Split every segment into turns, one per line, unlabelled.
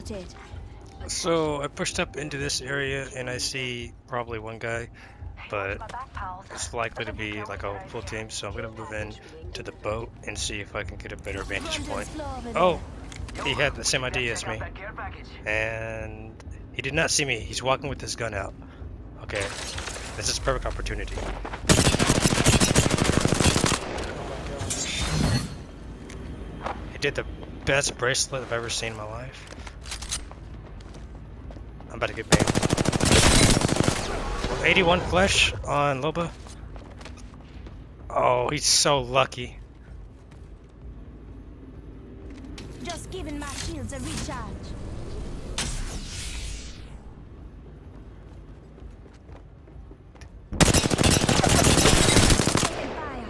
spotted.
So I pushed up into this area and I see probably one guy, but it's likely to be like a full team. So I'm gonna move in to the boat and see if I can get a better vantage point. Oh, he had the same idea as me, and he did not see me. He's walking with his gun out. Okay, this is a perfect opportunity. He did the best bracelet I've ever seen in my life. I'm about to get banged. 81 flesh on Loba. Oh, he's so lucky.
Just giving my shields a recharge.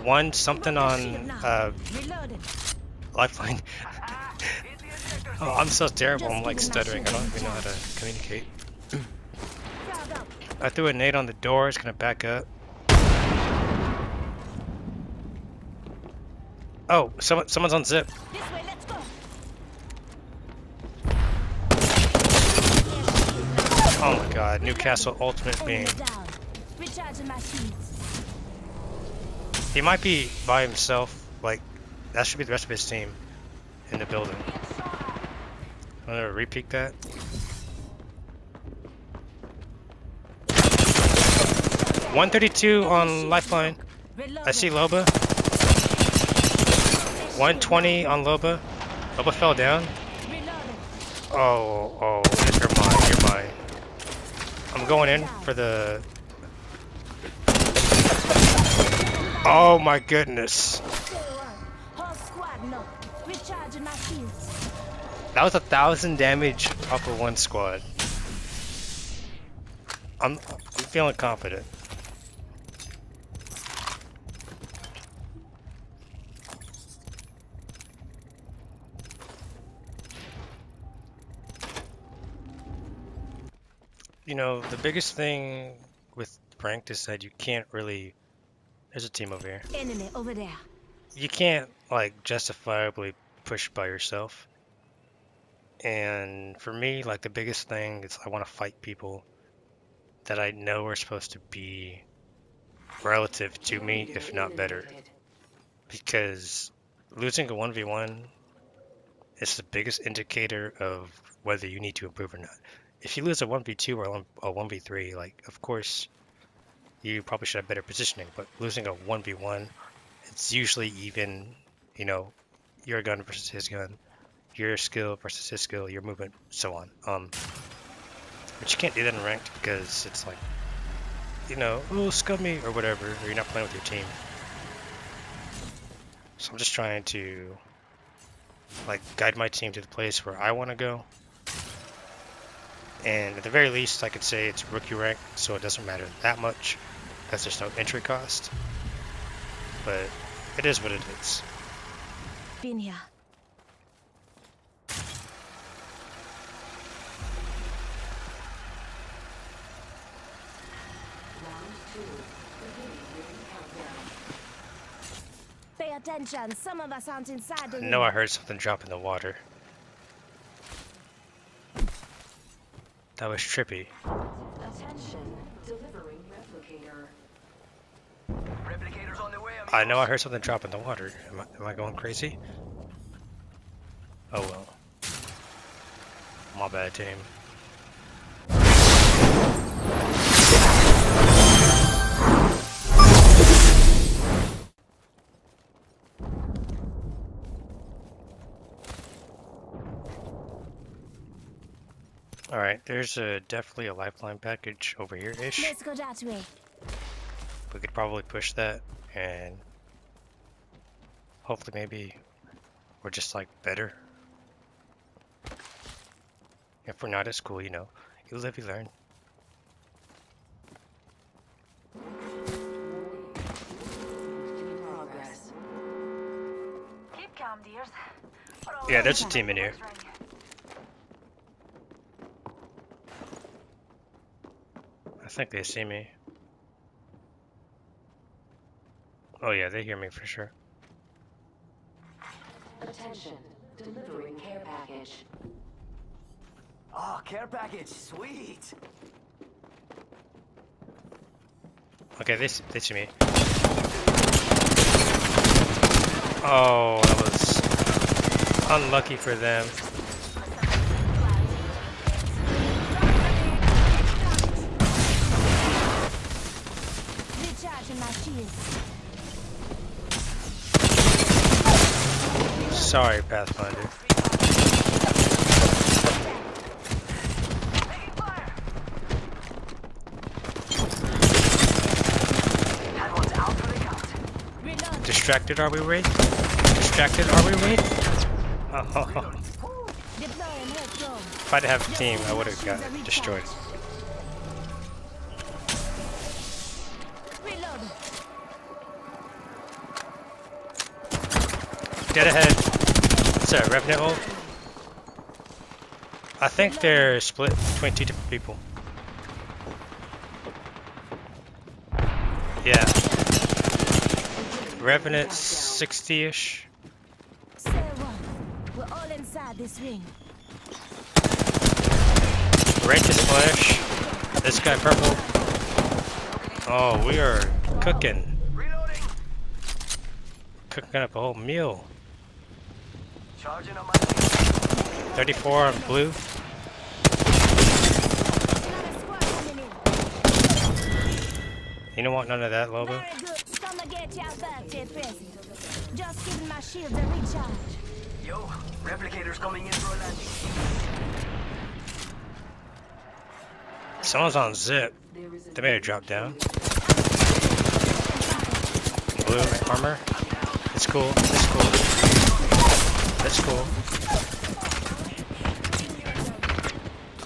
One something on uh, lifeline. oh, I'm so terrible. I'm like stuttering. I don't even know how to communicate. I threw a nade on the door. It's gonna back up. Oh, someone, someone's on zip.
Let's go.
Oh my god, Newcastle Ultimate Beam.
Enemy down. Recharging my shields.
He might be by himself. Like, that should be the rest of his team in the building. I'm gonna repeat that. One thirty-two on lifeline. I see Loba. 120 on Loba. Loba fell down. Oh, oh, you're mine, you're mine. I'm going in for the... Oh my goodness. That was a thousand damage off of one squad. I'm, I'm feeling confident. You know, the biggest thing with ranked is that you can't really. There's a team over here.
Enemy over there.
you can't like justifiably push by yourself. And for me, like the biggest thing is I want to fight people that I know are supposed to be relative to me, if not better. Because losing a 1v1 is the biggest indicator of whether you need to improve or not. If you lose a 1v2 or a 1v3, like, of course, you probably should have better positioning, but losing a 1v1 it's usually even, you know, your gun versus his gun, your skill versus his skill, your movement, so on. Um, but you can't do that in ranked because it's like, you know, oh, scummy or whatever, or you're not playing with your team. So I'm just trying to, like, guide my team to the place where I want to go. And at the very least, I could say it's rookie rank, so it doesn't matter that much because there's no entry cost but it is what it is.
Been attention, some of us aren't inside the
I know I heard something drop in the water. That was trippy.
Attention, delivering replicator.
Replicators on the way,
I know I heard something drop in the water. Am I, am I going crazy? Oh well. My bad, team. There's a, definitely a lifeline package over here-ish.
Let's go that way.
we could probably push that and hopefully maybe we're just like better. If we're not as cool, you know, you live, you learn.
Progress.
Keep calm, dears.
Yeah, there's a team in here. Think they see me. Oh yeah, they hear me for sure.
Attention, delivering care package.
Oh, care package, sweet.
Okay, this see- they see me. Oh, that was unlucky for them.
Count.
Pathfinder.
Distracted are we, Wraith? Distracted are we? Oh, if I'd have a team, I would have got destroyed. Get ahead. What's that, Revenant ult? I think they're split between two different people. Yeah. Revenant 60-ish.
Say one. We're all inside this ring.
Wraith is flesh. This guy purple. Oh, we are cooking. Cooking up a whole meal.
Charging on my
34 on blue.
Another squad coming in.
You don't want none of that, Lobo?
Very good. Gonna get your birthday present. Just giving my shields a recharge.
Yo, replicators coming in for a landing.
Someone's on zip. They made a drop down. Blue armor. It's cool. It's cool. It's cool.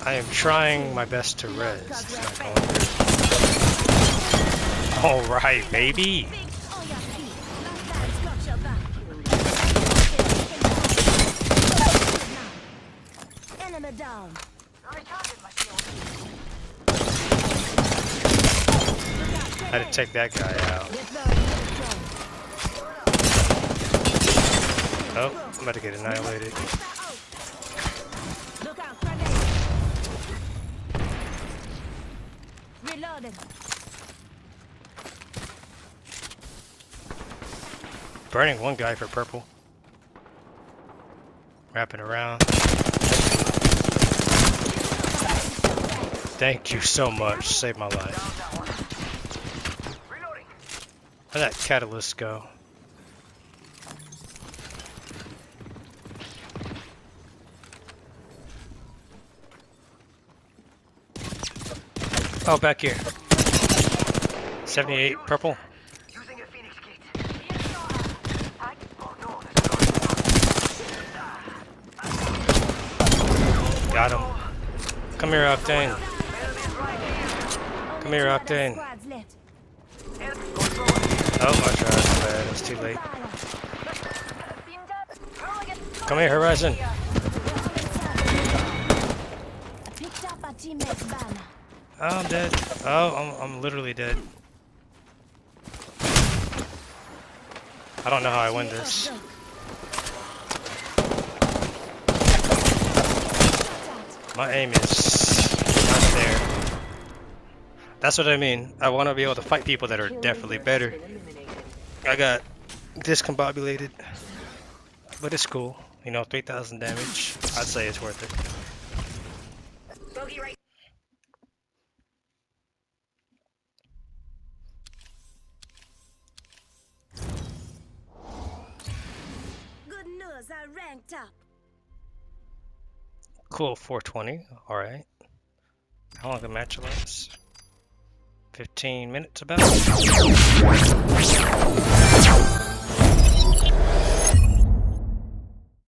I am trying my best to res. It's not going through. All right, baby. I had to take that guy out. Oh, I'm about to get annihilated.
Look out, grenade. Reloading.
Burning one guy for purple. Wrapping around. Thank you so much. Saved my life.
Down that one. Reloading.
Where'd that catalyst go? Oh, back here. 78 purple.
Using a phoenix kit.
I
no, that's
Got him. Come here, Octane. Come here,
Only two other
Octane.
squads.
Oh, I tried. My bad. It was too late.
Fire.
being dead. Rolling it.
Come here, Horizon. Oh, I'm dead. Oh, I'm, I'm literally dead. I don't know how I win this. My aim is not there. That's what I mean. I want to be able to fight people that are definitely better. I got discombobulated, but it's cool. You know, 3,000 damage. I'd say it's worth it.
Ranked up.
Cool, 420. All right. How long the match last? 15 minutes about.